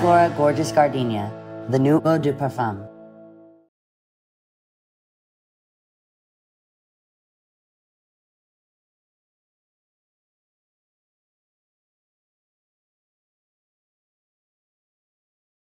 Flora, Gorgeous Gardenia, the Nouveau de Parfum.